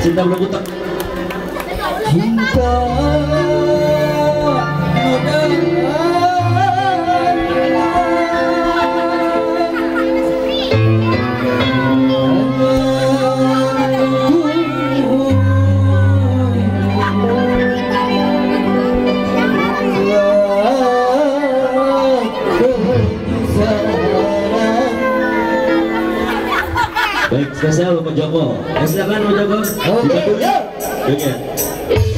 Cinta berputar. Cinta Baik, spesial Pak Joko. Ya, silakan Pak Joko. Oke, ya. Oke.